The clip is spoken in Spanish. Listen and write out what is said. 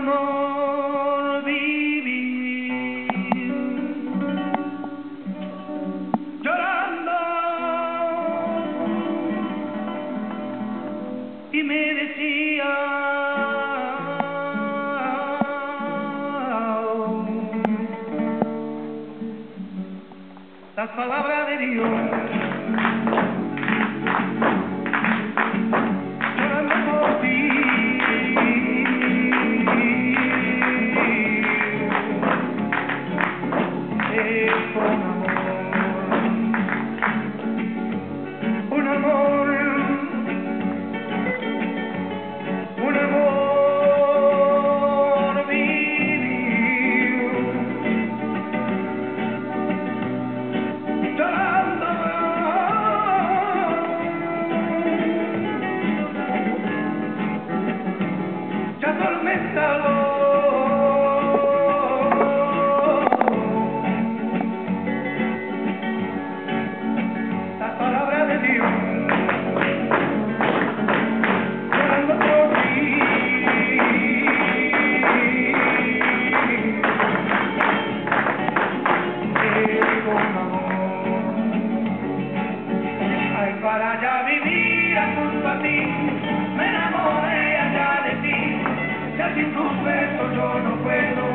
amor vivir. Llorando y me decía las palabras de Dios. viviera junto a ti, me enamoré allá de ti, ya sin tu beso yo no puedo.